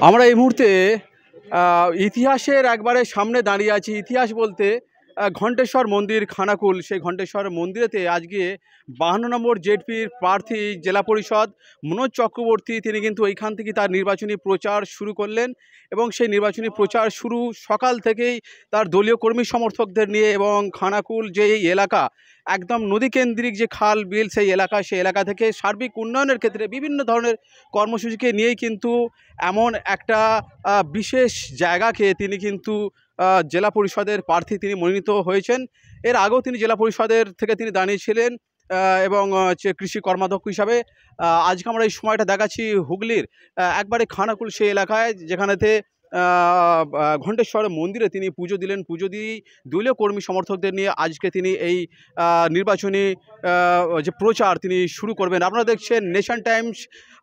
আমরা এই মুহূর্তে ইতিহাসের একবারে সামনে দাঁড়িয়ে আছি। ইতিহাস বলতে ঘণ্টেশ্বর মন্দির, খানাকুল, সেই ঘণ্টেশ্বর মন্দিরেতে আজকে বাহান্ন নম্বর জেডপির প্রার্থী জেলা পরিষদ মনোজ চক্রবর্তী, তিনি কিন্তু এইখান থেকে তার নির্বাচনী প্রচার শুরু করলেন এবং সেই নির্বাচনী প্রচার শুরু সকাল থেকেই তার দলীয় কর্মী সমর্থকদের নিয়ে এবং খানাকুল যে এই এলাকা, একদম নদীকেন্দ্রিক যে খাল বিল সেই এলাকা সেই এলাকা থেকে সার্বিক উন্নয়নের ক্ষেত্রে বিভিন্ন ধরনের কর্মসূচিকে নিয়েই কিন্তু এমন একটা বিশেষ জায়গাকে তিনি কিন্তু জেলা পরিষদের প্রার্থী তিনি মনোনীত হয়েছেন। এর আগেও তিনি জেলা পরিষদের থেকে তিনি দাঁড়িয়েছিলেন এবং হচ্ছে কৃষি কর্মাধ্যক্ষ হিসাবে। আজকে আমরা এই সময়টা দেখাচ্ছি হুগলির একবারে খানাকুল সেই এলাকায় যেখানেতে ঘণ্টেশ্বর মন্দিরে তিনি পুজো দিলেন। পুজো দিয়েই দলীয় কর্মী সমর্থকদের নিয়ে আজকে তিনি এই নির্বাচনী যে প্রচার তিনি শুরু করবেন। আপনারা দেখছেন নেশন টাইমস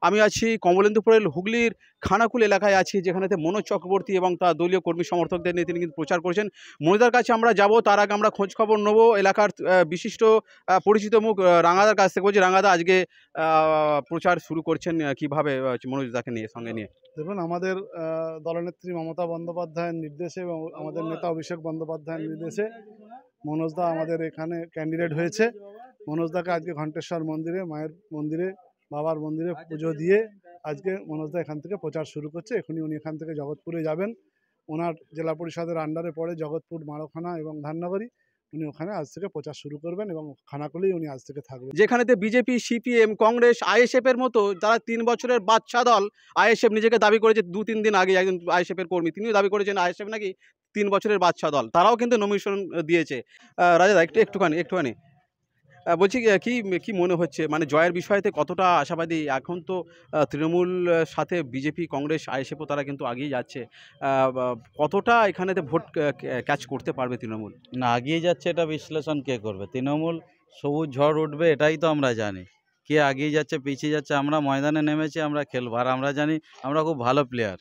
আমি আছি কমলেন্দুপুরের হুগলির খানাকুল এলাকায় আছি যেখানেতে মনোজ চক্রবর্তী এবং তার দলীয় কর্মী সমর্থকদের নিয়ে তিনি কিন্তু প্রচার করেছেন। মনিদার কাছে আমরা যাব তার আগে আমরা খোঁজ খবর নেব এলাকার বিশিষ্ট পরিচিত মুখ রাঙাদার কাছ থেকে বলছি। রাঙাদা আজকে প্রচার শুরু করছেন কীভাবে আহ, মনোজ দাকে নিয়ে সঙ্গে নিয়ে? দেখুন আমাদের দলনেত্রী মমতা বন্দ্যোপাধ্যায়ের নির্দেশে এবং আমাদের নেতা অভিষেক বন্দ্যোপাধ্যায়ের নির্দেশে মনোজদা আমাদের এখানে ক্যান্ডিডেট হয়েছে। মনোজদাকে আজকে ঘণ্টেশ্বর মন্দিরে মায়ের মন্দিরে বাবার মন্দিরে পুজো দিয়ে আজকে মনোজদা এখান থেকে প্রচার শুরু করছে। এখনই উনি এখান থেকে জগৎপুরে যাবেন। ওনার জেলা পরিষদের আন্ডারে পড়ে জগৎপুর, মারোখানা এবং ধাননগরী। উনি ওখানে আজ থেকে প্রচার শুরু করবেন এবং খানাকুলেই উনি আজ থেকে থাকবেন। যেখানেতে বিজেপি, সিপিএম, কংগ্রেস আইএসএফ এর মতো যারা তিন বছরের বাচ্চা দল, আইএসএফ নিজেকে দাবি করেছে দু তিন দিন আগে একজন আইএসএফ এর কর্মী, তিনিও দাবি করেছেন আইএসএফ নাকি তিন বছরের বাচ্চা দল। তারাও কিন্তু নমিনেশন দিয়েছে। রাজাদা, একটু, একটুখানি একটুখানি। বলছি কি- কি মনে হচ্ছে? মানে জয়ের বিষয়তে কতটা আশাবাদী? এখন তো তৃণমূল সাথে বিজেপি কংগ্রেস আইএসএফও তারা কিন্তু আগিয়ে যাচ্ছে। কতটা এখানেতে ভোট ক্যাচ করতে পারবে তৃণমূল? না আগিয়ে যাচ্ছে এটা বিশ্লেষণ কে করবে? তৃণমূল সবুজ ঝড় উঠবে এটাই তো আমরা জানি। কে আগিয়ে যাচ্ছে পিছিয়ে যাচ্ছে আমরা ময়দানে নেমেছি আমরা খেলব। আর আমরা জানি আমরা খুব ভালো প্লেয়ার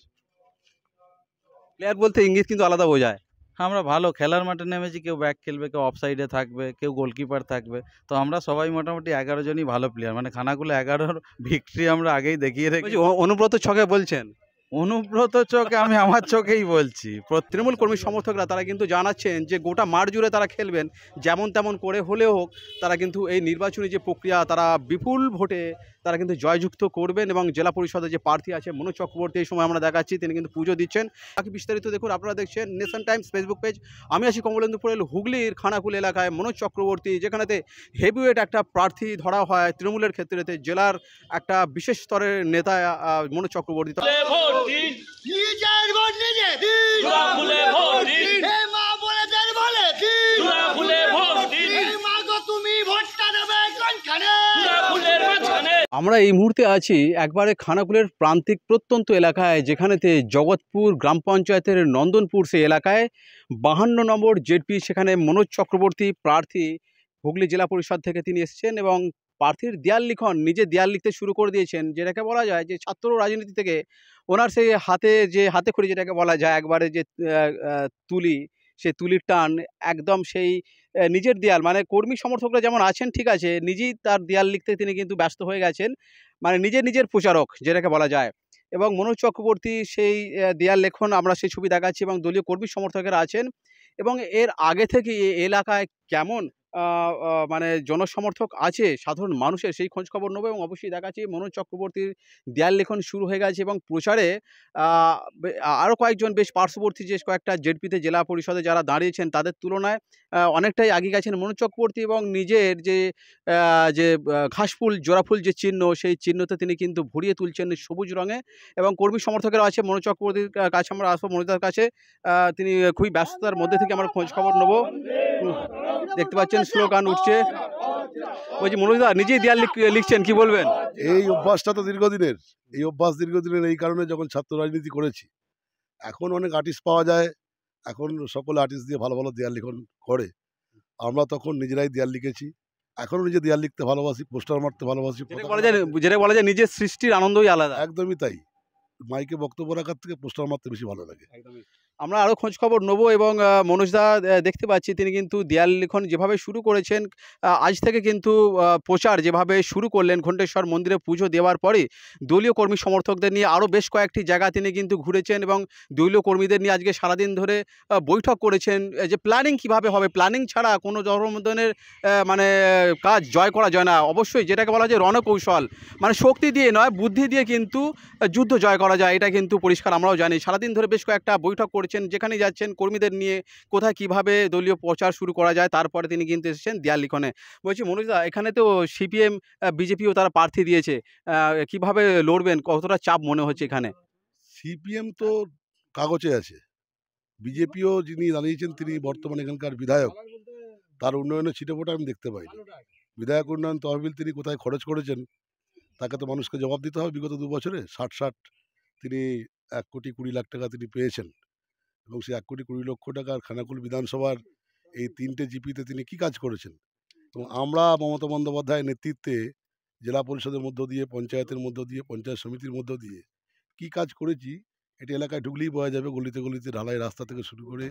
প্লেয়ার বলতে ইঙ্গিত কিন্তু আলাদা বোঝায়। আমরা ভালো খেলার মাঠে নেমেছি কেউ ব্যাক খেলবে কেউ অফসাইডে থাকবে কেউ গোলকিপার থাকবে। তো আমরা সবাই মোটামুটি এগারো জনই ভালো প্লেয়ার মানে খানাগুলো এগারোর ভিক্টরি আমরা আগেই দেখিয়ে রেখেছি। অনুব্রত ছকে বলছেন? অনুব্রত চোখে আমি আমার চোখেই বলছি। তৃণমূল কর্মী সমর্থকরা তারা কিন্তু জানাচ্ছেন যে গোটা মাঠ জুড়ে তারা খেলবেন যেমন তেমন করে হলেও হোক তারা কিন্তু এই নির্বাচনী যে প্রক্রিয়া তারা বিপুল ভোটে তারা কিন্তু জয়যুক্ত করবেন এবং জেলা পরিষদের যে প্রার্থী আছে মনোজ চক্রবর্তী এই সময় আমরা দেখাচ্ছি তিনি কিন্তু পুজো দিচ্ছেন। বাকি বিস্তারিত দেখুন আপনারা দেখছেন নেশন টাইমস ফেসবুক পেজ আমি আছি কমলেন্দুপুরের হুগলির খানাকুল এলাকায় মনোজ চক্রবর্তী যেখানেতে হেভিওয়েট একটা প্রার্থী ধরা হয় তৃণমূলের ক্ষেত্রেতে জেলার একটা বিশেষ স্তরের নেতা মনোজ চক্রবর্তী। আমরা এই মুহূর্তে আছি একবারে খানাকুলের প্রান্তিক প্রত্যন্ত এলাকায়, যেখানেতে জগৎপুর গ্রাম পঞ্চায়েতের নন্দনপুর সেই এলাকায় বাহান্ন নম্বর জেডপি, সেখানে মনোজ চক্রবর্তী প্রার্থী হুগলি জেলা পরিষদ থেকে তিনি এসেছেন এবং প্রার্থীর দেয়াল লিখন নিজে দেয়াল লিখতে শুরু করে দিয়েছেন, যেটাকে বলা যায় যে ছাত্র রাজনীতি থেকে ওনার সেই হাতে যে হাতে খড়ি যেটাকে বলা যায়, একবারে যে তুলি, সে তুলির টান, একদম সেই নিজের দেয়াল। মানে কর্মী সমর্থকরা যেমন আছেন, ঠিক আছে, নিজেই তার দেয়াল লিখতে তিনি কিন্তু ব্যস্ত হয়ে গেছেন। মানে নিজের নিজের প্রচারক, যেটাকে বলা যায়। এবং মনোজ চক্রবর্তী সেই দেয়াল লেখন আমরা সেই ছবি দেখাচ্ছি এবং দলীয় কর্মী সমর্থকেরা আছেন। এবং এর আগে থেকে এই এলাকায় কেমন মানে জনসমর্থক আছে, সাধারণ মানুষের সেই খোঁজ খবর নেব এবং অবশ্যই দেখাচ্ছি মনোজ চক্রবর্তীর দেয়াল লেখন শুরু হয়ে গেছে এবং প্রচারে আরও কয়েকজন বেশ পার্শ্ববর্তী যে কয়েকটা জেডপিতে জেলা পরিষদে যারা দাঁড়িয়েছেন তাদের তুলনায় অনেকটাই এগিয়ে গেছেন মনোজ চক্রবর্তী এবং নিজের যে যে ঘাসফুল, জোড়াফুল যে চিহ্ন, সেই চিহ্নতে তিনি কিন্তু ভরিয়ে তুলছেন সবুজ রঙে এবং কর্মী সমর্থকেরা আছে। মনোজ চক্রবর্তীর কাছে আমরা আসব মনোজার কাছে তিনি খুবই ব্যস্ততার মধ্যে থেকে আমরা খোঁজ খবর নেব। দেখতে পাচ্ছেন স্লোগান উঠছে। বলছি মনোজদা নিজেই দেয়াল লিখ- লিখছেন কি বলবেন? এই অভ্যাসটা তো দীর্ঘদিনের। এই অভ্যাস দীর্ঘদিনের এই কারণে যখন ছাত্র রাজনীতি করেছি এখন অনেক আর্টিস্ট পাওয়া যায় এখন সকল আর্টিস্ট দিয়ে ভালো ভালো দেয়াল লিখন করে। আমরা তখন নিজেরাই দেয়াল লিখেছি। এখনও নিজে দেয়াল লিখতে ভালোবাসি পোস্টার মারতে ভালোবাসি যেটা বলা যায় যেটা বলা যায় নিজের সৃষ্টির আনন্দই আলাদা। একদমই তাই। মাইকে বক্তব্য রাখার থেকে পোস্টার মারতে বেশি ভালো লাগে। আমরা আরও খোঁজ খবর নেব এবং মনোজদা দেখতে পাচ্ছি তিনি কিন্তু দেয়াল লিখন যেভাবে শুরু করেছেন আজ থেকে কিন্তু প্রচার যেভাবে শুরু করলেন ঘণ্টেশ্বর মন্দিরে পুজো দেওয়ার পরে দলীয় কর্মী সমর্থকদের নিয়ে আরও বেশ কয়েকটি জায়গা তিনি কিন্তু ঘুরেছেন এবং দলীয় কর্মীদের নিয়ে আজকে সারাদিন ধরে বৈঠক করেছেন যে প্ল্যানিং কীভাবে হবে? প্ল্যানিং ছাড়া কোনো ধরনের মানে কাজ জয় করা যায় না। অবশ্যই যেটাকে বলা যায় রণকৌশল। মানে শক্তি দিয়ে নয়, বুদ্ধি দিয়ে কিন্তু যুদ্ধ জয় করা যায়, এটা কিন্তু পরিষ্কার আমরাও জানি। সারাদিন ধরে বেশ কয়েকটা বৈঠক করেছেন যেখানে যাচ্ছেন, কর্মীদের নিয়ে কোথায় কীভাবে দলীয় প্রচার শুরু করা যায়, তারপরে তিনি কিন্তু এসেছেন দেয়াল লিখনে। বলছি মনোজদা এখানে তো সিপিএম বিজেপিও তারা প্রার্থী দিয়েছে কীভাবে লড়বেন, কতটা চাপ মনে হচ্ছে এখানে? সিপিএম তো কাগজে আছে। বিজেপিও যিনি দাঁড়িয়েছেন, তিনি বর্তমানে এখানকার বিধায়ক। তার উন্নয়নের ছিটেফোঁটা আমি দেখতে পাইনি। বিধায়ক উন্নয়ন তহবিল তিনি কোথায় খরচ করেছেন, তাকে তো মানুষকে জবাব দিতে হবে। বিগত দু বছরে ষাট ষাট তিনি এক কোটি কুড়ি লাখ টাকা তিনি পেয়েছেন। এবং সেই এক কোটি কুড়ি লক্ষ টাকার খানাকুল বিধানসভার এই তিনটে জিপিতে তিনি কি কাজ করেছেন? এবং আমরা মমতা বন্দ্যোপাধ্যায়ের নেতৃত্বে জেলা পরিষদের মধ্য দিয়ে, পঞ্চায়েতের মধ্য দিয়ে, পঞ্চায়েত সমিতির মধ্য দিয়ে কি কাজ করেছি? এটি এলাকায় ঢুকলেই পাওয়া যাবে গলিতে গলিতে ঢালাই রাস্তা থেকে শুরু করে,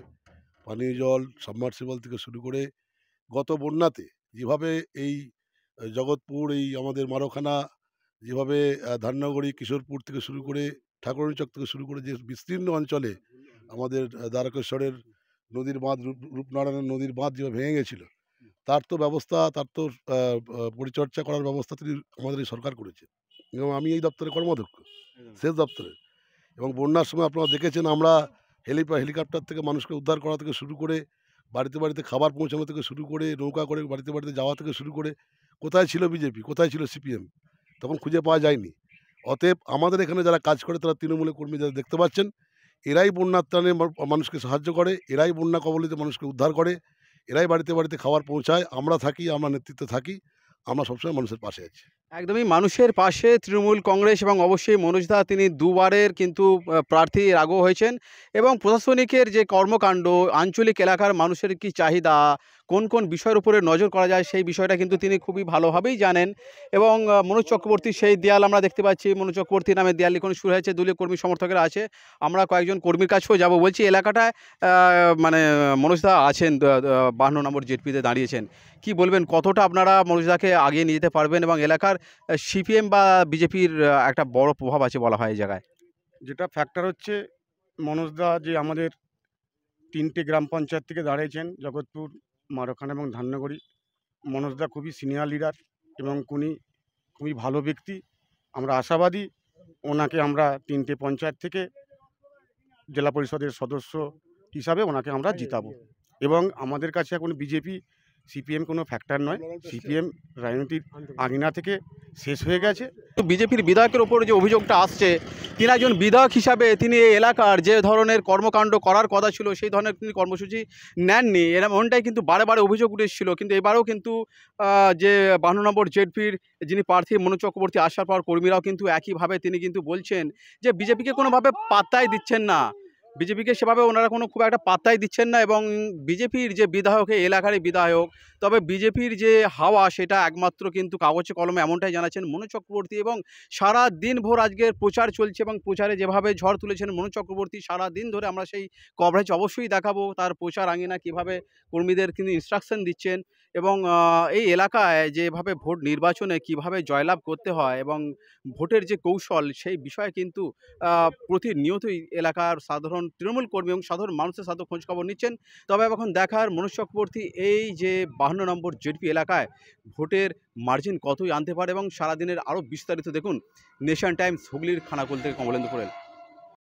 পানীয় জল, সাবমার্সিবল থেকে শুরু করে, গত বন্যাতে যেভাবে এই জগৎপুর, এই আমাদের মারোখানা, যেভাবে ধান্যগড়ি কিশোরপুর থেকে শুরু করে ঠাকুরচক থেকে শুরু করে যে বিস্তীর্ণ অঞ্চলে আমাদের দ্বারকেশ্বরের নদীর বাঁধ রূপ- রূপনারায়ণ নদীর বাঁধ যেভাবে ভেঙে গেছিল তার তো ব্যবস্থা তার তো পরিচর্যা করার ব্যবস্থা তিনি আমাদের এই সরকার করেছে। এবং আমি এই দপ্তরে কর্মাধ্যক্ষ সেচ দপ্তরে। এবং বন্যার সময় আপনারা দেখেছেন আমরা হেলিপা হেলিকপ্টার থেকে মানুষকে উদ্ধার করা থেকে শুরু করে বাড়িতে বাড়িতে খাবার পৌঁছানো থেকে শুরু করে নৌকা করে বাড়িতে বাড়িতে যাওয়া থেকে শুরু করে কোথায় ছিল বিজেপি কোথায় ছিল সিপিএম তখন খুঁজে পাওয়া যায়নি। অতএব আমাদের এখানে যারা কাজ করে তারা তৃণমূলের কর্মী যারা দেখতে পাচ্ছেন এরাই বন্যার ত্রাণে মানুষকে সাহায্য করে, এরাই বন্যা কবলিত মানুষকে উদ্ধার করে, এরাই বাড়িতে বাড়িতে খাবার পৌঁছায়, আমরা থাকি, আমরা নেতৃত্বে থাকি, আমরা সবসময় মানুষের পাশে আছি। একদমই মানুষের পাশে তৃণমূল কংগ্রেস এবং অবশ্যই মনোজদা তিনি দুবারের কিন্তু প্রার্থী আগেও হয়েছেন। এবং প্রশাসনিকের যে কর্মকাণ্ড, আঞ্চলিক এলাকার মানুষের কি চাহিদা, কোন কোন বিষয়ের উপরে নজর করা যায় সেই বিষয়টা কিন্তু তিনি খুবই ভালোভাবেই জানেন। এবং মনোজ চক্রবর্তী সেই দেয়াল আমরা দেখতে পাচ্ছি। মনোজ চক্রবর্তী নামে দেয়াল লিখন শুরু হয়েছে, দলীয় কর্মী সমর্থকেরা আছে। আমরা কয়েকজন কর্মীর কাছেও যাব বলছি। এলাকাটায় মানে মনোজদা আছেন বাহান্ন নম্বর জেটপিতে দাঁড়িয়েছেন। কি বলবেন, কতটা আপনারা মনোজদাকে আগিয়ে নিয়ে যেতে পারবেন? এবং এলাকার সিপিএম বা বিজেপির একটা বড় প্রভাব আছে বলা হয় এই জায়গায়? যেটা ফ্যাক্টর হচ্ছে মনোজদা যে আমাদের তিনটে গ্রাম পঞ্চায়েত থেকে দাঁড়িয়েছেন, জগৎপুর, মারখান এবং ধান্যগড়ি মনোজদা খুবই সিনিয়র লিডার এবং উনি খুবই ভালো ব্যক্তি। আমরা আশাবাদী ওনাকে আমরা তিনটে পঞ্চায়েত থেকে জেলা পরিষদের সদস্য হিসাবে ওনাকে আমরা জিতাবো। এবং আমাদের কাছে এখন বিজেপি সিপিএম কোনো ফ্যাক্টর নয়। সিপিএম রাজনৈতিক আগিনা থেকে শেষ হয়ে গেছে। তো বিজেপির বিধায়কের ওপর যে অভিযোগটা আসছে তিনি একজন বিধায়ক হিসাবে তিনি এই এলাকার যে ধরনের কর্মকাণ্ড করার কথা ছিল সেই ধরনের তিনি কর্মসূচি নেননি। এমনটাই কিন্তু বারে বারে অভিযোগ উঠেছিল। কিন্তু এবারেও কিন্তু যে বান্ন নম্বর জেডপির যিনি প্রার্থী মনোজ চক্রবর্তী আসার পর কর্মীরাও কিন্তু একইভাবে তিনি কিন্তু বলছেন যে বিজেপিকে কোনোভাবে পাত্তাই দিচ্ছেন না। বিজেপিকে সেভাবে ওনারা কোনো খুব একটা পাত্তাই দিচ্ছেন না এবং বিজেপির যে বিধায়ক এলাকারই বিধায়ক, তবে বিজেপির যে হাওয়া সেটা একমাত্র কিন্তু কাগজে কলমে এমনটাই জানাচ্ছেন মনোজ চক্রবর্তী এবং সারা দিন ভোর আজকের প্রচার চলছে এবং প্রচারে যেভাবে ঝড় তুলেছেন মনোজ চক্রবর্তী, সারা দিন ধরে আমরা সেই কভারেজ অবশ্যই দেখাবো, তার প্রচার আঙিনা কীভাবে কর্মীদের কিন্তু ইনস্ট্রাকশন দিচ্ছেন। এবং এই এলাকায় যেভাবে ভোট নির্বাচনে কীভাবে জয়লাভ করতে হয় এবং ভোটের যে কৌশল সেই বিষয়ে কিন্তু প্রতিনিয়তই এলাকার সাধারণ তৃণমূল কর্মী এবং সাধারণ মানুষের সাথে খোঁজখবর নিচ্ছেন। তবে এখন দেখার মনোজ চক্রবর্তী এই যে বাহান্ন নম্বর জেডপি এলাকায় ভোটের মার্জিন কতই আনতে পারে এবং সারাদিনের আরও বিস্তারিত দেখুন নেশন টাইমস হুগলির খানাকুল থেকে কমলেন্দু